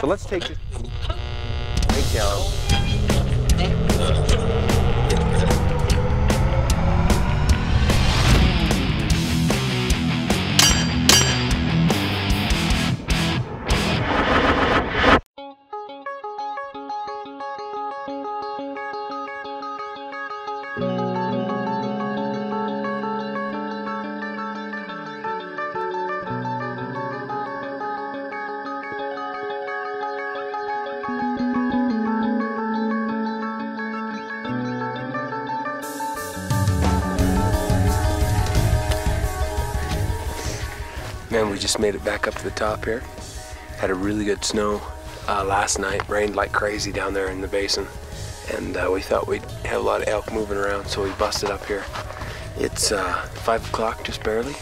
So let's take it. Thank Man, we just made it back up to the top here. Had a really good snow uh, last night. Rained like crazy down there in the basin. And uh, we thought we'd have a lot of elk moving around, so we busted up here. It's uh, 5 o'clock, just barely.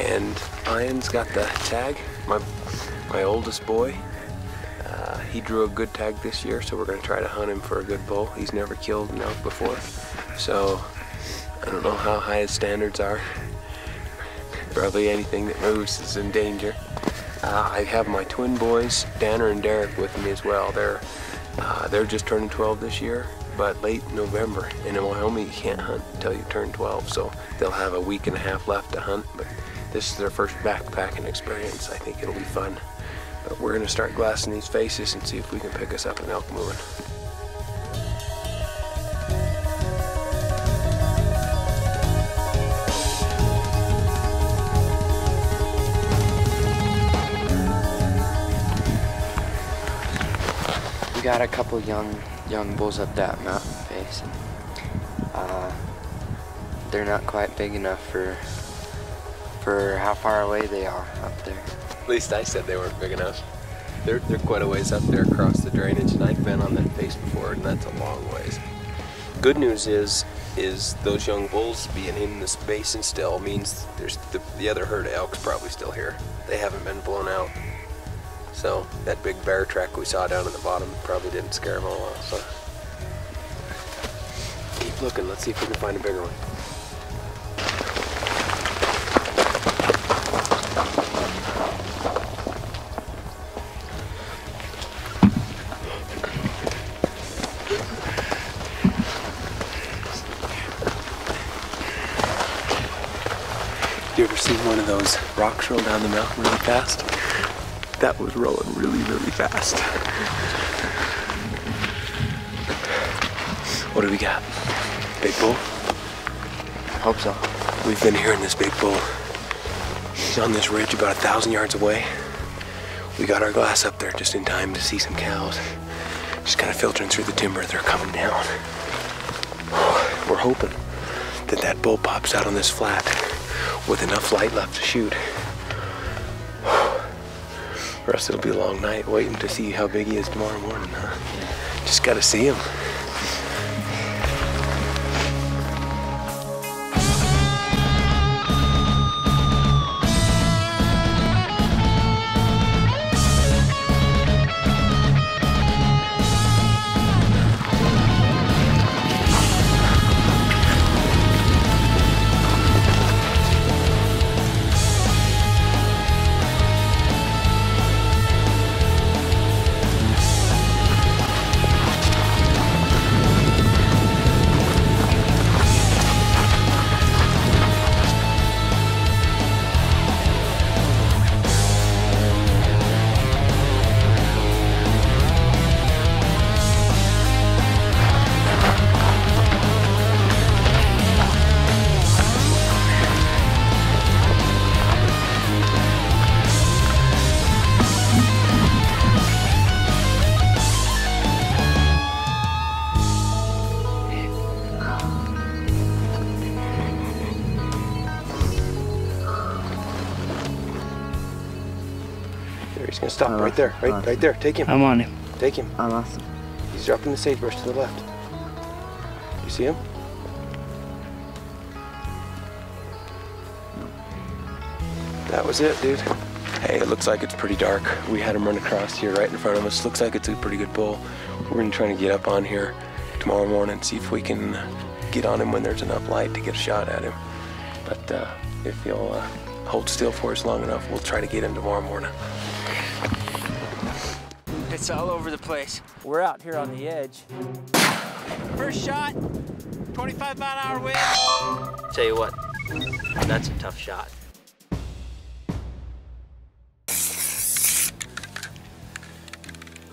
And Ian's got the tag, my, my oldest boy. Uh, he drew a good tag this year, so we're going to try to hunt him for a good bull. He's never killed an elk before. So I don't know how high his standards are. Probably anything that moves is in danger. Uh, I have my twin boys, Danner and Derek, with me as well. They're uh, they're just turning 12 this year, but late November. And in Wyoming, you can't hunt until you turn 12, so they'll have a week and a half left to hunt. But this is their first backpacking experience. I think it'll be fun. But we're gonna start glassing these faces and see if we can pick us up an elk moving. Got a couple young young bulls up that mountain face. Uh, they're not quite big enough for for how far away they are up there. At least I said they weren't big enough. They're, they're quite a ways up there across the drainage, and I've been on that face before, and that's a long ways. Good news is, is those young bulls being in this basin still means there's the, the other herd of elk's probably still here. They haven't been blown out. So that big bear track we saw down at the bottom probably didn't scare them all off. So keep looking. Let's see if we can find a bigger one. You ever seen one of those rocks roll down the mountain really fast? That was rolling really, really fast. What do we got? Big bull? Hope so. We've been hearing this big bull. He's on this ridge about a thousand yards away. We got our glass up there just in time to see some cows. Just kind of filtering through the timber. They're coming down. We're hoping that that bull pops out on this flat with enough light left to shoot. Or else it'll be a long night waiting to see how big he is tomorrow morning, huh? Just gotta see him. Stop right there, right, awesome. right there. Take him, I'm on him. take him. I'm awesome. He's dropping the sagebrush to the left. You see him? That was it, dude. Hey, it looks like it's pretty dark. We had him run across here right in front of us. Looks like it's a pretty good bull. We're gonna try to get up on here tomorrow morning, and see if we can get on him when there's enough light to get a shot at him. But uh, if you'll uh, hold still for us long enough, we'll try to get him tomorrow morning. It's all over the place. We're out here on the edge. First shot, 25 mile an hour wind. Tell you what, that's a tough shot.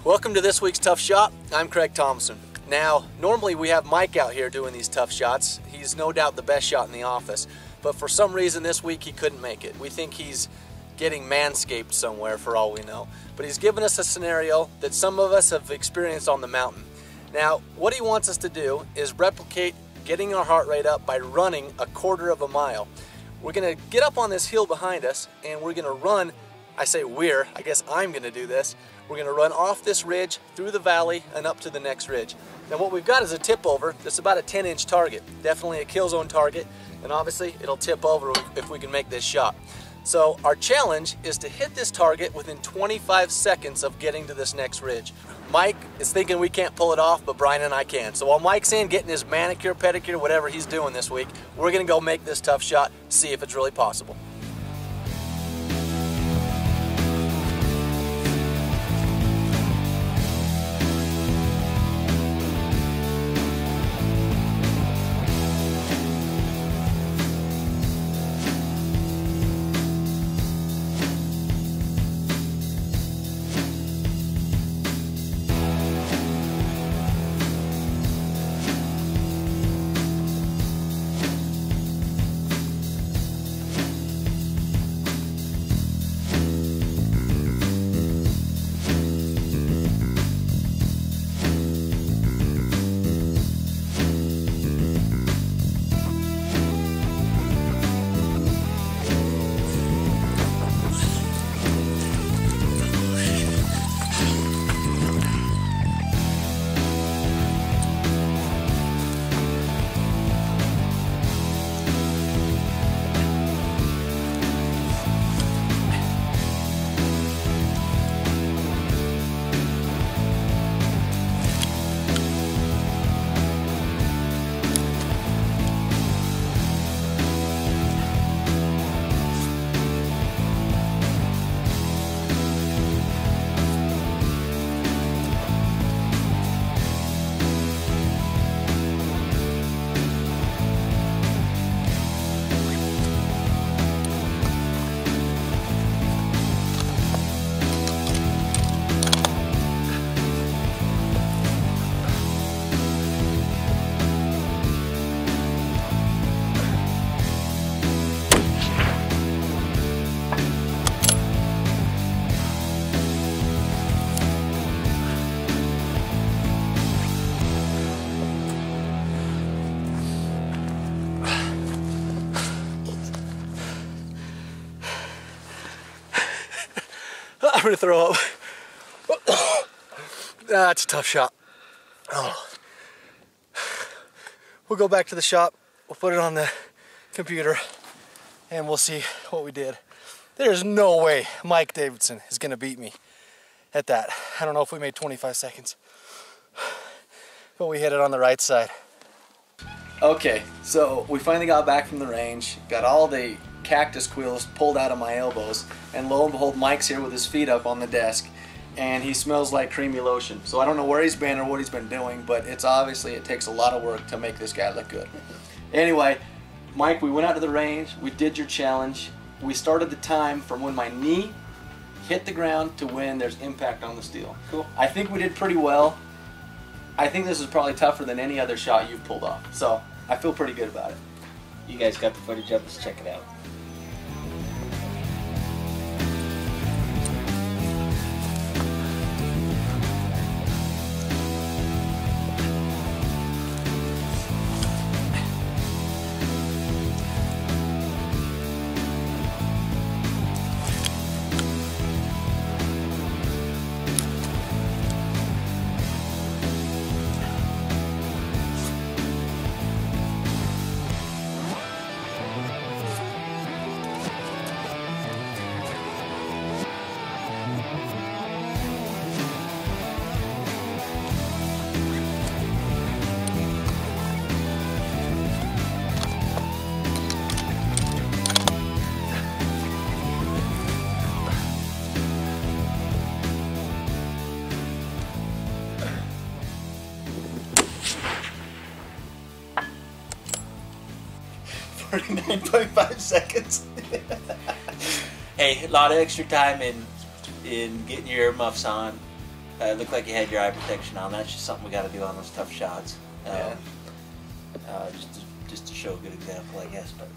Welcome to this week's Tough Shot. I'm Kregg Thompson. Now, normally we have Mike out here doing these tough shots. He's no doubt the best shot in the office, but for some reason this week he couldn't make it. We think he's getting manscaped somewhere for all we know. But he's given us a scenario that some of us have experienced on the mountain. Now, what he wants us to do is replicate getting our heart rate up by running a quarter of a mile. We're gonna get up on this hill behind us and we're gonna run, I say we're, I guess I'm gonna do this. We're gonna run off this ridge, through the valley, and up to the next ridge. Now what we've got is a tip over that's about a 10 inch target. Definitely a kill zone target, and obviously it'll tip over if we can make this shot. So our challenge is to hit this target within 25 seconds of getting to this next ridge. Mike is thinking we can't pull it off, but Brian and I can. So while Mike's in getting his manicure, pedicure, whatever he's doing this week, we're gonna go make this tough shot, see if it's really possible. I'm gonna throw up. That's a tough shot. Oh. We'll go back to the shop, we'll put it on the computer, and we'll see what we did. There's no way Mike Davidson is gonna beat me at that. I don't know if we made 25 seconds, but we hit it on the right side. Okay, so we finally got back from the range, got all the cactus quills pulled out of my elbows, and lo and behold, Mike's here with his feet up on the desk, and he smells like creamy lotion. So I don't know where he's been or what he's been doing, but it's obviously it takes a lot of work to make this guy look good. Anyway, Mike, we went out to the range, we did your challenge, we started the time from when my knee hit the ground to when there's impact on the steel. Cool. I think we did pretty well. I think this is probably tougher than any other shot you've pulled off. So I feel pretty good about it. You guys got the footage up, let's check it out. 49.5 seconds. hey, a lot of extra time in in getting your earmuffs on. Uh, it looked like you had your eye protection on. That's just something we got to do on those tough shots. Um, Yeah. uh, just to, just to show a good example, I guess. But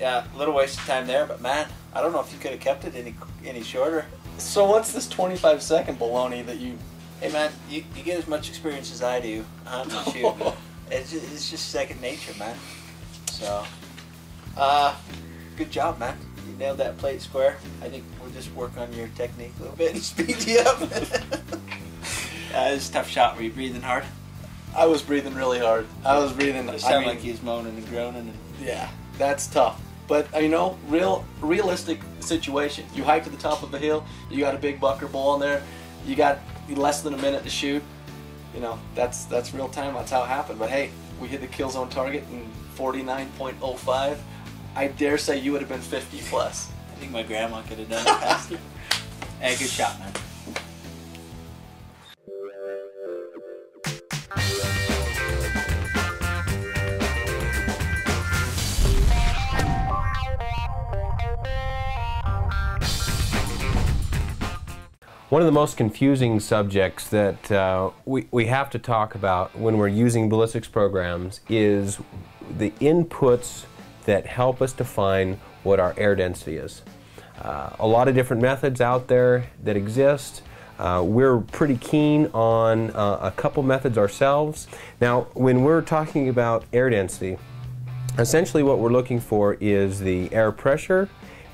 yeah, a little waste of time there. But man, I don't know if you could have kept it any any shorter. So what's this 25 second baloney that you? Hey man, you, you get as much experience as I do hunting and shooting. it's, just, it's just second nature, man. So, uh, good job, man. You nailed that plate square. I think we'll just work on your technique a little bit and speed you up. uh, it's a tough shot. Were you breathing hard? I was breathing really hard. I was breathing. It I sounded mean, like he was moaning and groaning. And, Yeah, that's tough. But uh, you know, real realistic situation. You hike to the top of a hill. You got a big bucker bull on there. You got less than a minute to shoot. You know, that's that's real time. That's how it happened. But hey, we hit the kill zone target in 49.05. I dare say you would have been 50 plus. I think my grandma could have done it faster. hey, good shot, man. One of the most confusing subjects that uh, we, we have to talk about when we're using ballistics programs is the inputs that help us define what our air density is. Uh, a lot of different methods out there that exist. Uh, we're pretty keen on uh, a couple methods ourselves. Now, when we're talking about air density, essentially what we're looking for is the air pressure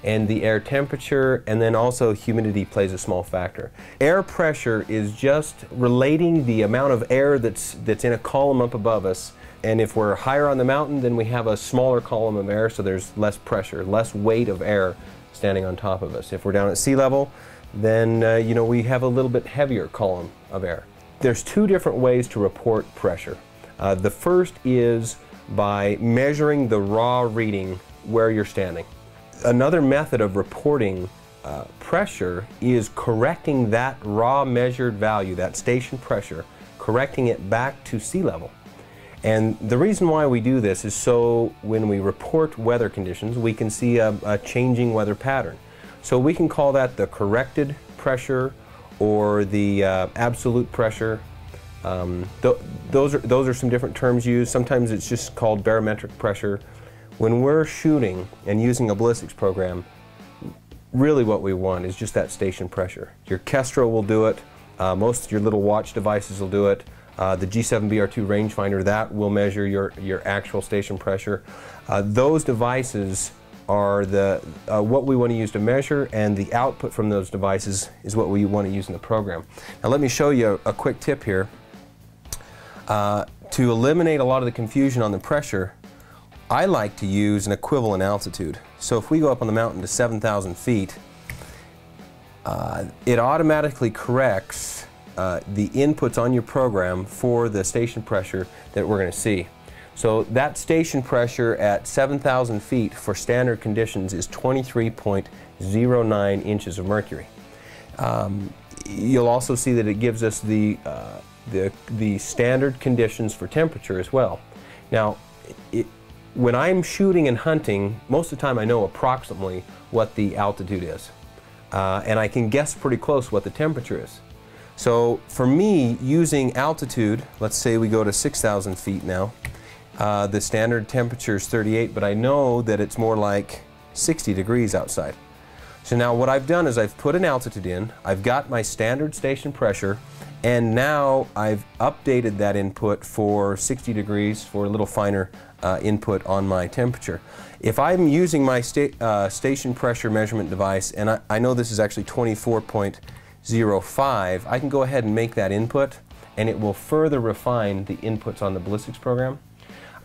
and the air temperature and then also humidity plays a small factor. Air pressure is just relating the amount of air that's that's in a column up above us and if we're higher on the mountain then we have a smaller column of air so there's less pressure, less weight of air standing on top of us. If we're down at sea level then uh, you know we have a little bit heavier column of air. There's two different ways to report pressure. Uh, the first is by measuring the raw reading where you're standing. Another method of reporting uh, pressure is correcting that raw measured value, that station pressure, correcting it back to sea level. And the reason why we do this is so when we report weather conditions, we can see a, a changing weather pattern. So we can call that the corrected pressure or the uh, absolute pressure. Um, th those, are, those are some different terms used. Sometimes it's just called barometric pressure. When we're shooting and using a ballistics program, really what we want is just that station pressure. Your Kestrel will do it. Uh, most of your little watch devices will do it. Uh, the G7BR2 rangefinder, that will measure your, your actual station pressure. Uh, those devices are the, uh, what we want to use to measure and the output from those devices is what we want to use in the program. Now let me show you a, a quick tip here. Uh, to eliminate a lot of the confusion on the pressure, I like to use an equivalent altitude. So if we go up on the mountain to 7,000 feet, uh, it automatically corrects uh, the inputs on your program for the station pressure that we're going to see. So that station pressure at 7,000 feet for standard conditions is 23.09 inches of mercury. Um, you'll also see that it gives us the, uh, the, the standard conditions for temperature as well. Now, it, when I'm shooting and hunting, most of the time I know approximately what the altitude is. Uh, and I can guess pretty close what the temperature is. So for me, using altitude, let's say we go to 6,000 feet now, uh, the standard temperature is 38, but I know that it's more like 60 degrees outside. So now what I've done is I've put an altitude in, I've got my standard station pressure, and now I've updated that input for 60 degrees for a little finer uh, input on my temperature. If I'm using my sta uh, station pressure measurement device, and I, I know this is actually 24.05, I can go ahead and make that input, and it will further refine the inputs on the ballistics program.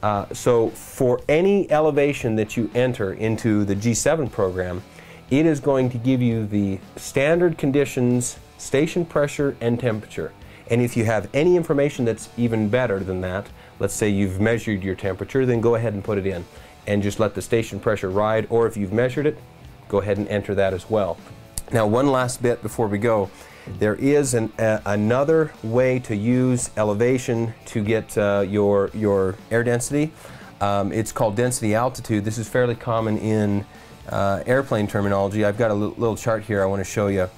Uh, so for any elevation that you enter into the G7 program, it is going to give you the standard conditions, station pressure, and temperature. And if you have any information that's even better than that, let's say you've measured your temperature, then go ahead and put it in and just let the station pressure ride, or if you've measured it, go ahead and enter that as well. Now, one last bit before we go. There is an, another way to use elevation to get uh, your, your air density. Um, it's called density altitude. This is fairly common in uh, airplane terminology. I've got a little chart here I want to show you.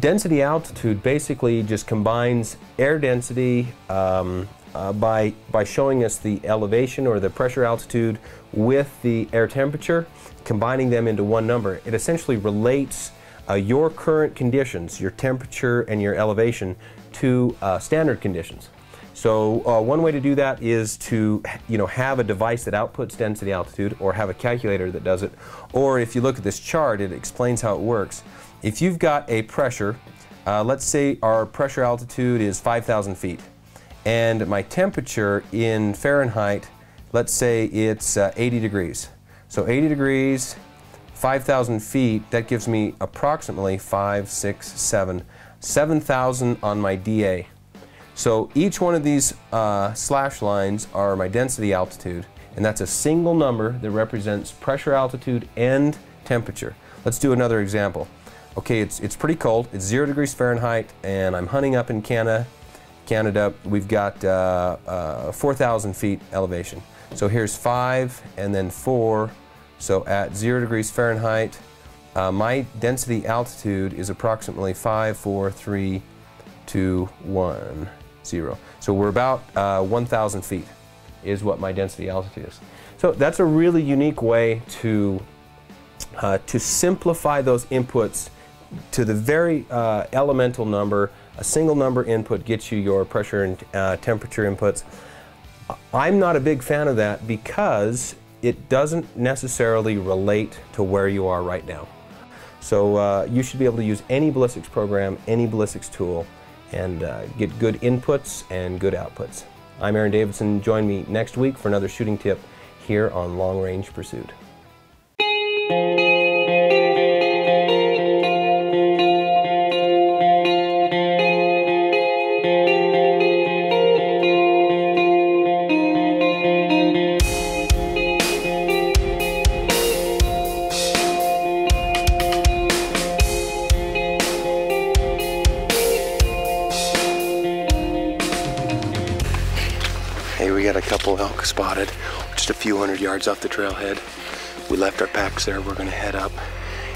Density altitude basically just combines air density um, uh, by, by showing us the elevation or the pressure altitude with the air temperature, combining them into one number. It essentially relates uh, your current conditions, your temperature and your elevation, to uh, standard conditions. So uh, one way to do that is to you know have a device that outputs density altitude or have a calculator that does it. Or if you look at this chart, it explains how it works. If you've got a pressure, uh, let's say our pressure altitude is 5,000 feet and my temperature in Fahrenheit, let's say it's uh, 80 degrees. So 80 degrees, 5,000 feet, that gives me approximately 5, 6, 7, 7,000 on my DA. So each one of these uh, slash lines are my density altitude, and that's a single number that represents pressure altitude and temperature. Let's do another example. Okay, it's, it's pretty cold. It's zero degrees Fahrenheit, and I'm hunting up in Canada. Canada, we've got uh, uh, 4,000 feet elevation. So here's five and then four. So at zero degrees Fahrenheit, uh, my density altitude is approximately five, four, three, two, one, zero. So we're about uh, 1,000 feet is what my density altitude is. So that's a really unique way to uh, to simplify those inputs to the very uh, elemental number. A single number input gets you your pressure and uh, temperature inputs. I'm not a big fan of that because it doesn't necessarily relate to where you are right now. So uh, you should be able to use any ballistics program, any ballistics tool, and uh, get good inputs and good outputs. I'm Aaron Davidson. Join me next week for another shooting tip here on Long Range Pursuit. Spotted just a few hundred yards off the trailhead. We left our packs there. We're gonna head up,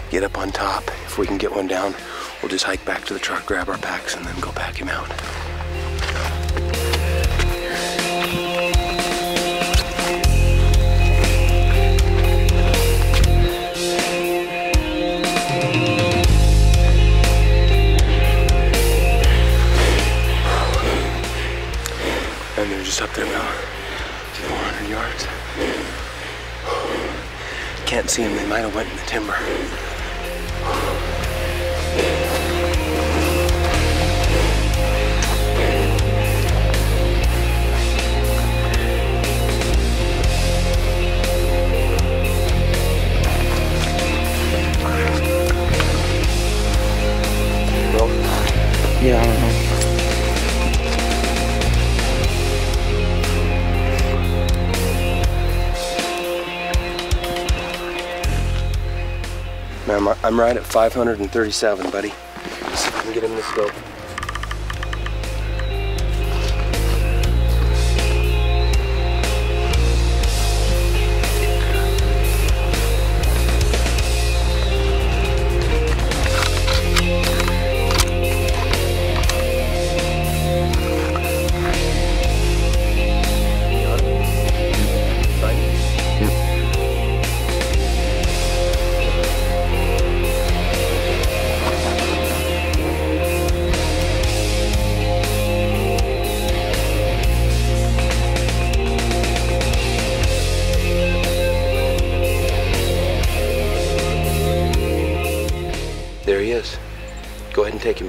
get up on top. If we can get one down, we'll just hike back to the truck, grab our packs, and then go pack him out. And they're just up there about Can't see them. They might have went in the timber. I'm- right at 537, buddy. See if I can get him the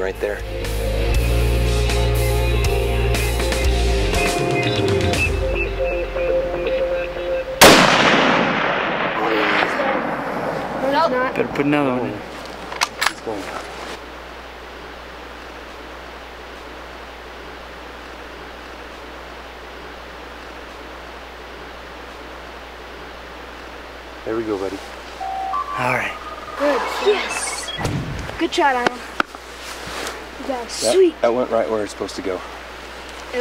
right there. Better put another one in. He's going down. There we go, buddy. All right. Good. Yes. Good shot, Alan. You got. That- sweet. That went right where it's supposed to go.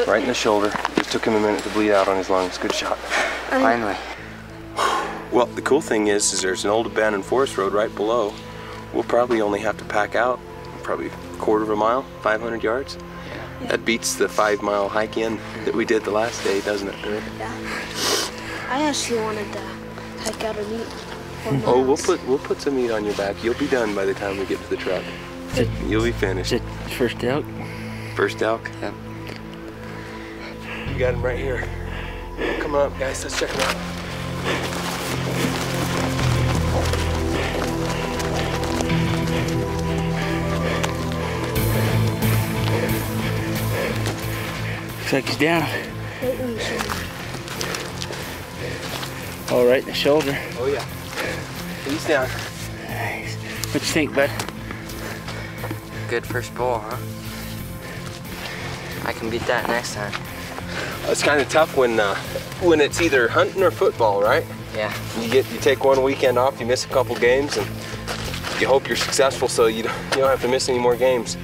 Right in the shoulder. Just took him a minute to bleed out on his lungs. Good shot. Finally. Well, the cool thing is, is there's an old abandoned forest road right below. We'll probably only have to pack out probably a quarter of a mile, 500 yards. That beats the five mile hike in that we did the last day, doesn't it? Yeah. I actually wanted to hike out and meat. Oh, we'll put we'll put some meat on your back. You'll be done by the time we get to the truck. You'll be finished. Is it first elk? First elk. Yep. You got him right here. Come on up, guys. Let's check him out. Looks like he's down. Right in the shoulder. Oh, right in the shoulder. Oh yeah. He's down. Nice. What you think, bud? Good first bull, huh? I can beat that next time. It's kind of tough when uh, when it's either hunting or football, right? Yeah. You get you take one weekend off, you miss a couple games, and you hope you're successful so you don't, you don't have to miss any more games.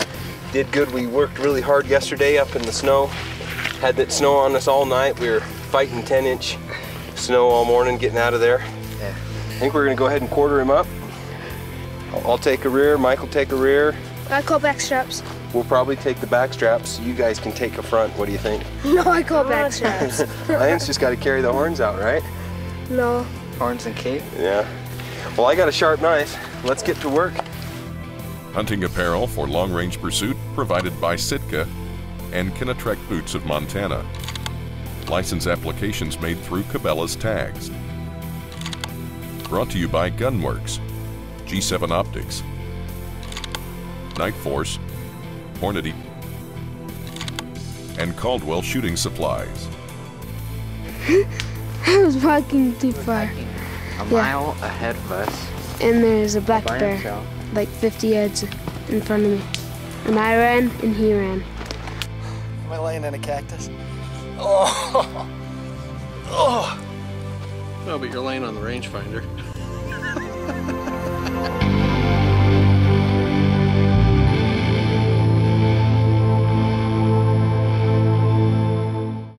Did good. We worked really hard yesterday up in the snow. Had that snow on us all night. We were fighting 10 inch snow all morning, getting out of there. Yeah. I think we're gonna go ahead and quarter him up. I'll, I'll take a rear, Mike will take a rear. I call back straps. We'll probably take the back straps. You guys can take a front. What do you think? No, I call back straps. Lance just got to carry the horns out, right? no. Horns and cape. Yeah. Well, I got a sharp knife. Let's get to work. Hunting apparel for long range pursuit provided by Sitka and Kenetrek Boots of Montana. License applications made through Cabela's Tags. Brought to you by Gunwerks, G7 Optics, Nightforce, Hornady, and Caldwell Shooting Supplies. I was walking too far. A mile ahead of us. And there's a black By bear, himself. like 50 yards in front of me. And I ran, and he ran. Am I laying in a cactus? Oh! Oh! No, but you're laying on the rangefinder.